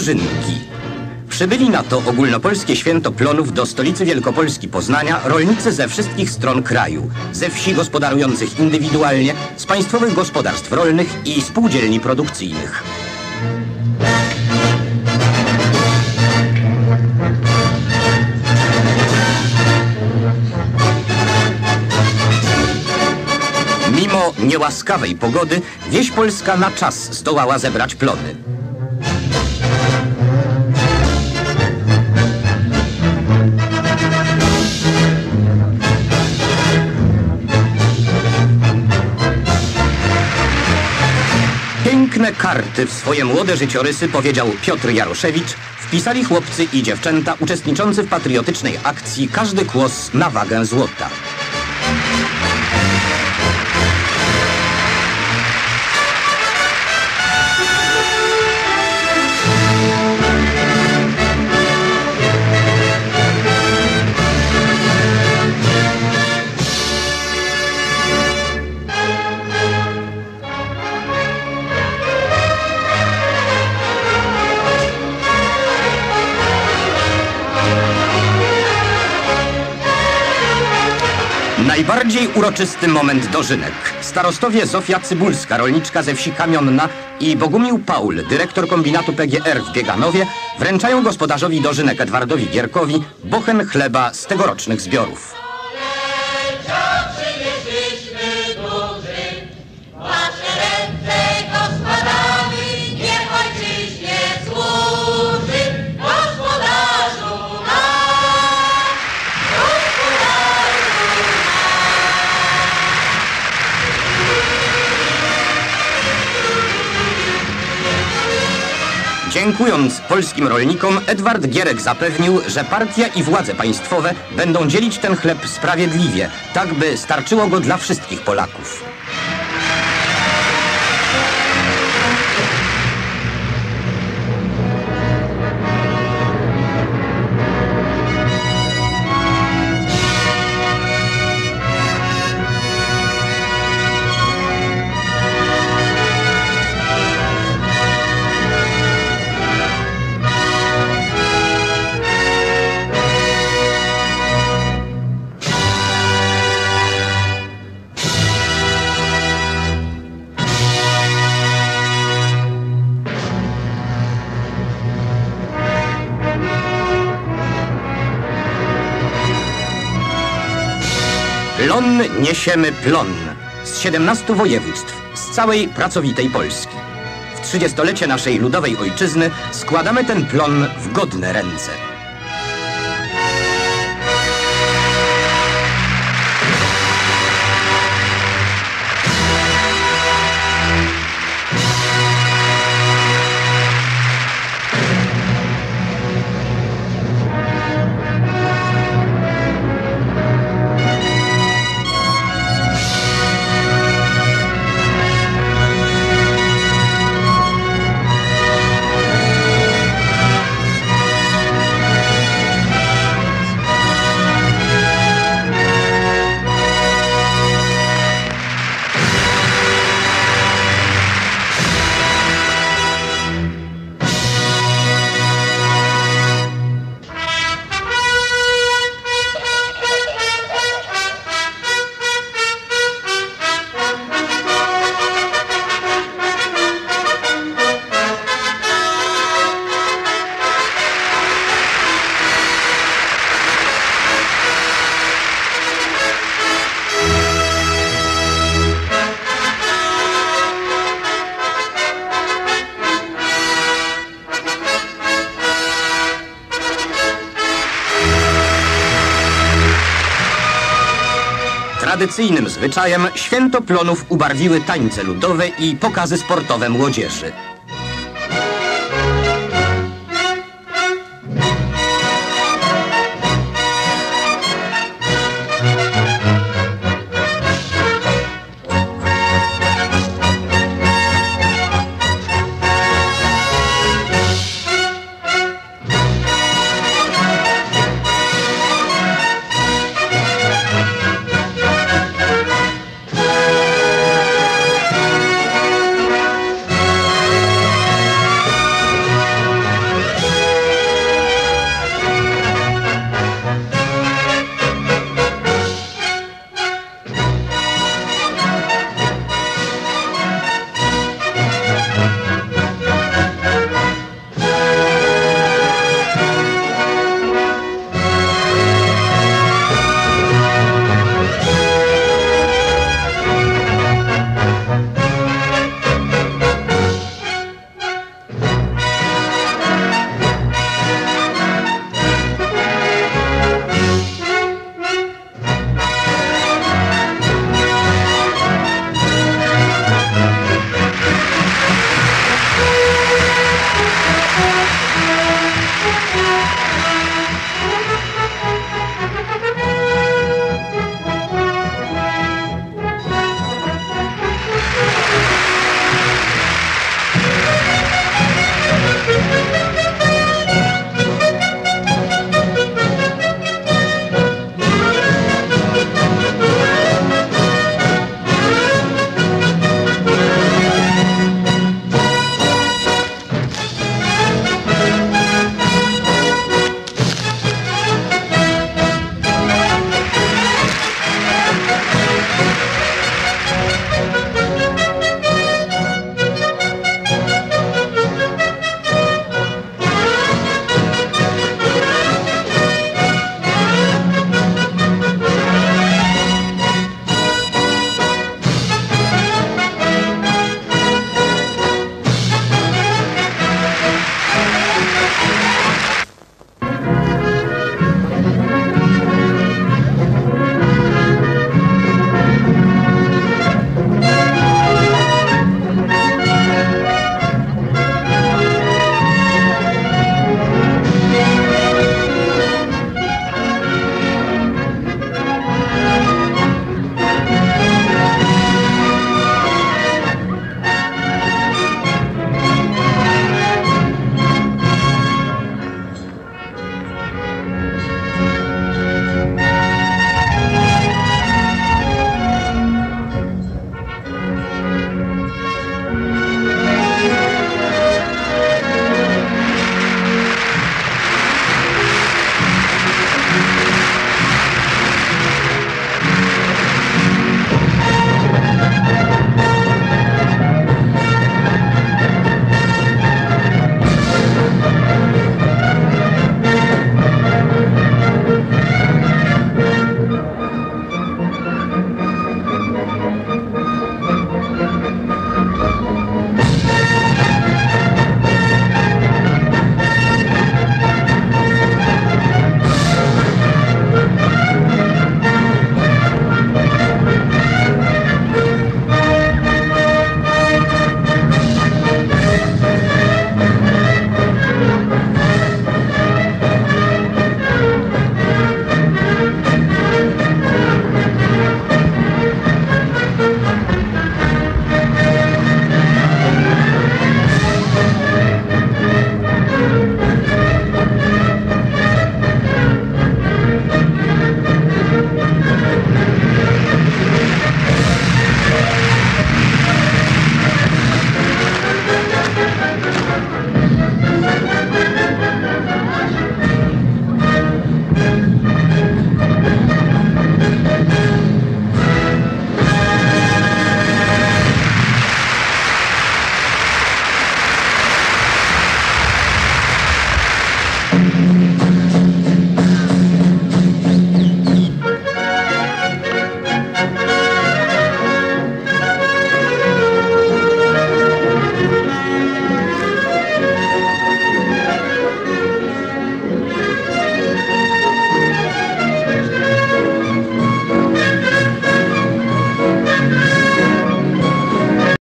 Dożynki. Przybyli na to ogólnopolskie święto plonów do stolicy Wielkopolski Poznania rolnicy ze wszystkich stron kraju. Ze wsi gospodarujących indywidualnie, z państwowych gospodarstw rolnych i spółdzielni produkcyjnych. Mimo niełaskawej pogody, wieś polska na czas zdołała zebrać plony. Piękne karty w swoje młode życiorysy, powiedział Piotr Jaroszewicz, wpisali chłopcy i dziewczęta uczestniczący w patriotycznej akcji Każdy kłos na wagę złota. Najbardziej uroczysty moment dożynek. Starostowie Zofia Cybulska, rolniczka ze wsi Kamionna i Bogumił Paul, dyrektor kombinatu PGR w Bieganowie, wręczają gospodarzowi dożynek Edwardowi Gierkowi bochen chleba z tegorocznych zbiorów. Dziękując polskim rolnikom, Edward Gierek zapewnił, że partia i władze państwowe będą dzielić ten chleb sprawiedliwie, tak by starczyło go dla wszystkich Polaków. Plon niesiemy plon z 17 województw, z całej pracowitej Polski. W trzydziestolecie naszej ludowej ojczyzny składamy ten plon w godne ręce. Tradycyjnym zwyczajem święto plonów ubarwiły tańce ludowe i pokazy sportowe młodzieży.